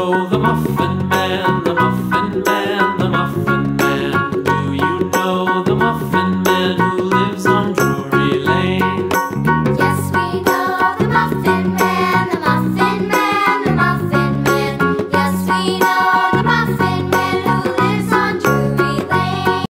The Muffin Man.